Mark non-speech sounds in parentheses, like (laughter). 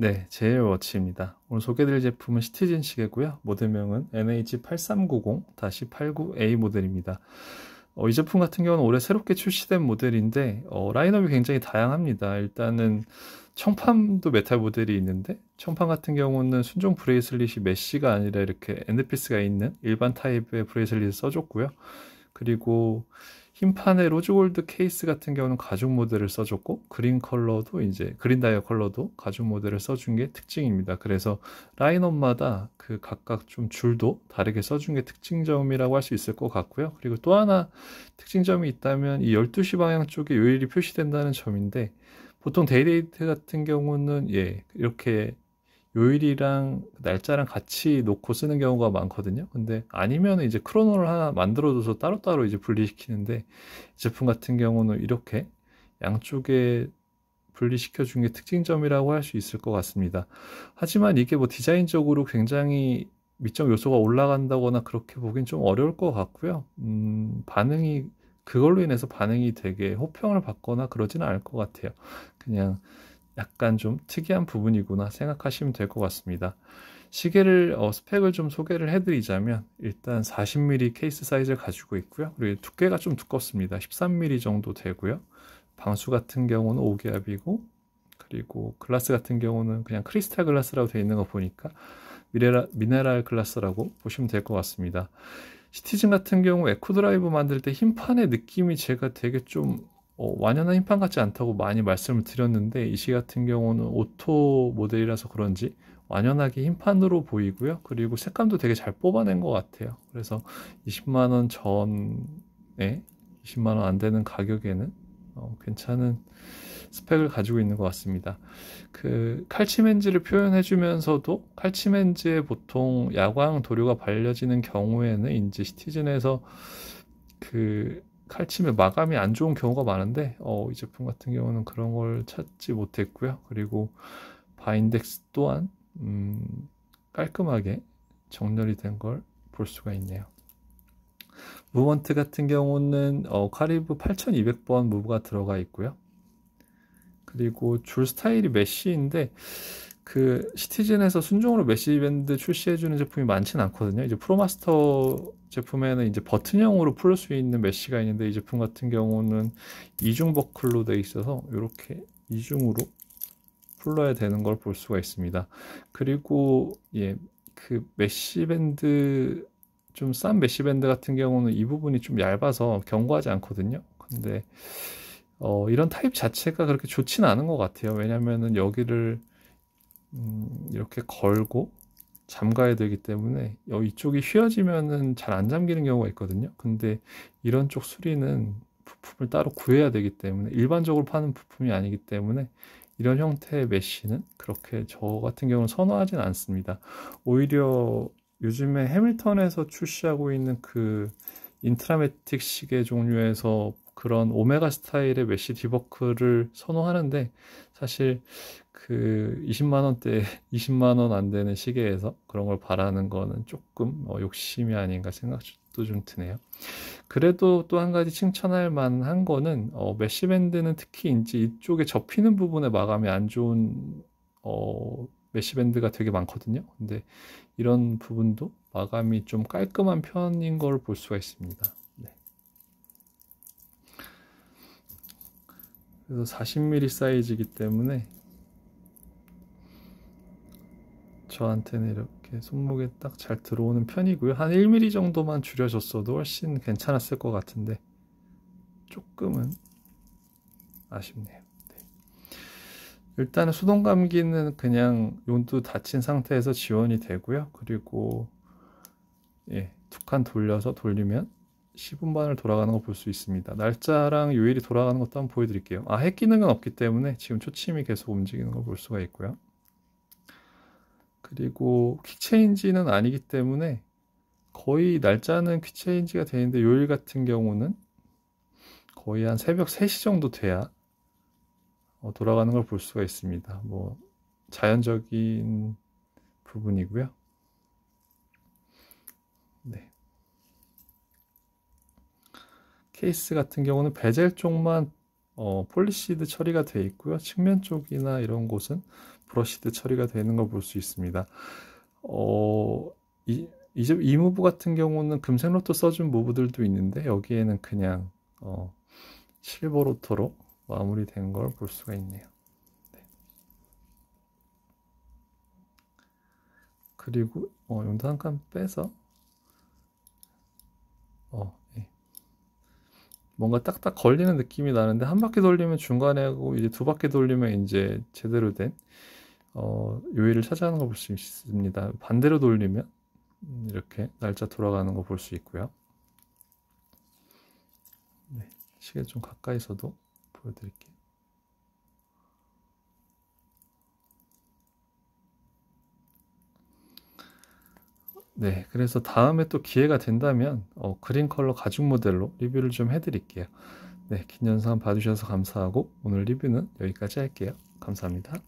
네, 제일워치입니다. 오늘 소개드릴 제품은 시티즌 시계고요. 모델명은 NH8390-89A 모델입니다. 어, 이 제품 같은 경우는 올해 새롭게 출시된 모델인데 어, 라인업이 굉장히 다양합니다. 일단은 청판도 메탈 모델이 있는데 청판 같은 경우는 순정 bracelet이 mesh가 아니라 이렇게 endpiece가 있는 일반 타입의 bracelet을 써줬고요. 그리고 흰판의 rose gold 케이스 같은 경우는 가죽 모델을 써줬고 그린 컬러도 이제 그린 dial 컬러도 가죽 모델을 써준 게 특징입니다. 그래서 라인업마다 그 각각 좀 줄도 다르게 써준 게 특징점이라고 할 수 있을 것 같고요. 그리고 또 하나 특징점이 있다면 이 12시 방향 쪽에 요일이 표시된다는 점인데 보통 day-date 같은 경우는 예 이렇게 요일이랑 날짜랑 같이 놓고 쓰는 경우가 많거든요. 근데 아니면 이제 chrono를 하나 만들어줘서 따로따로 이제 분리시키는데 이 제품 같은 경우는 이렇게 양쪽에 분리시켜 준 게 특징점이라고 할 수 있을 것 같습니다. 하지만 이게 뭐 디자인적으로 굉장히 미적 요소가 올라간다거나 그렇게 보긴 좀 어려울 것 같고요. 음, 반응이 그걸로 인해서 반응이 되게 호평을 받거나 그러지는 않을 것 같아요. 그냥 약간 좀 특이한 부분이구나 생각하시면 될 것 같습니다. 시계를 어, 스펙을 좀 소개를 해드리자면 일단 40mm 케이스 사이즈를 가지고 있고요. 그리고 두께가 좀 두껍습니다. 13mm 정도 되고요. 방수 같은 경우는 5기압이고 그리고 글라스 같은 경우는 그냥 크리스탈 글라스라고 되어 있는 거 보니까 미네랄, 미네랄 글라스라고 보시면 될 것 같습니다. 시티즌 같은 경우 에코드라이브 만들 때 흰판의 느낌이 제가 되게 좀 어, 완연한 흰판 같지 않다고 많이 말씀을 드렸는데 이 시계 같은 경우는 auto 모델이라서 그런지 완연하게 흰판으로 보이고요. 그리고 색감도 되게 잘 뽑아낸 것 같아요. 그래서 20만원 전에 20만원 안 되는 가격에는 어, 괜찮은 스펙을 가지고 있는 것 같습니다. 그 칼치멘지를 표현해 주면서도 칼치멘지에 보통 야광 도료가 발려지는 경우에는 이제 시티즌에서 그 칼침의 마감이 안 좋은 경우가 많은데 어, 이 제품 같은 경우는 그런 걸 찾지 못했고요. 그리고 바인덱스 또한 음, 깔끔하게 정렬이 된 걸 볼 수가 있네요. movement 같은 경우는 어, caliber 8200번 move가 들어가 있고요. 그리고 줄 스타일이 mesh인데 그 시티즌에서 순정으로 mesh 밴드 출시해주는 제품이 많지는 않거든요. 이제 프로마스터 제품에는 이제 버튼형으로 풀 수 있는 mesh가 있는데 이 제품 같은 경우는 이중 버클로 되어 있어서 이렇게 이중으로 풀러야 되는 걸 볼 수가 있습니다. 그리고 예, 그 mesh 밴드 좀 싼 mesh 밴드 같은 경우는 이 부분이 좀 얇아서 견고하지 않거든요. 근데 어, 이런 타입 자체가 그렇게 좋지는 않은 것 같아요. 왜냐면은 여기를 음, 이렇게 걸고 잠가야 되기 때문에 이쪽이 휘어지면은 잘 안 잠기는 경우가 있거든요. 근데 이런 쪽 수리는 부품을 따로 구해야 되기 때문에 일반적으로 파는 부품이 아니기 때문에 이런 형태의 mesh는 그렇게 저 같은 경우는 선호하진 않습니다. 오히려 요즘에 해밀턴에서 출시하고 있는 그 인트라매틱 시계 종류에서 그런 오메가 스타일의 mesh 디버클을 선호하는데 사실 그 20만 원대 (laughs) 20만 원 안 되는 시계에서 그런 걸 바라는 거는 조금 어, 욕심이 아닌가 생각도 좀 드네요. 그래도 또 한 가지 칭찬할 만한 거는 어, mesh 밴드는 특히 이제 이쪽에 접히는 부분에 마감이 안 좋은 어, mesh 밴드가 되게 많거든요. 근데 이런 부분도 마감이 좀 깔끔한 편인 걸 볼 수가 있습니다. 그래서 40mm 사이즈이기 때문에 저한테는 이렇게 손목에 딱 잘 들어오는 편이고요. 한 1mm 정도만 줄여줬어도 훨씬 괜찮았을 것 같은데 조금은 아쉽네요. 네. 일단은 수동 감기는 그냥 용두 닫힌 상태에서 지원이 되고요. 그리고 예, 두 칸 돌려서 돌리면 10분반을 돌아가는 거 볼 수 있습니다. 날짜랑 요일이 돌아가는 것도 한번 보여드릴게요. 아, 핵 기능은 없기 때문에 지금 초침이 계속 움직이는 걸 볼 수가 있고요. 그리고 퀵체인지는 아니기 때문에 거의 날짜는 quick change가 되는데 요일 같은 경우는 거의 한 새벽 3시 정도 돼야 어, 돌아가는 걸 볼 수가 있습니다. 뭐 자연적인 부분이고요. 케이스 같은 경우는 베젤 쪽만 어, polished 처리가 되어 있고요. 측면 쪽이나 이런 곳은 brushed 처리가 되는 걸 볼 수 있습니다. 어, 이, 이제 이 무브 같은 경우는 금색 로터 써준 무브들도 있는데 여기에는 그냥 어, 실버 로터로 마무리된 걸 볼 수가 있네요. 네. 그리고 어, 용도 잠깐 빼서 어, 예. 뭔가 딱딱 걸리는 느낌이 나는데 한 바퀴 돌리면 중간에 하고 이제 두 바퀴 돌리면 이제 제대로 된 어, 요일을 찾아가는 걸 볼 수 있습니다. 반대로 돌리면 이렇게 날짜 돌아가는 거 볼 수 있고요. 네, 시계 좀 가까이서도 보여드릴게요. 네, 그래서 다음에 또 기회가 된다면 어, 그린 컬러 가죽 모델로 리뷰를 좀 해드릴게요. 네, 긴 영상 봐주셔서 감사하고 오늘 리뷰는 여기까지 할게요. 감사합니다.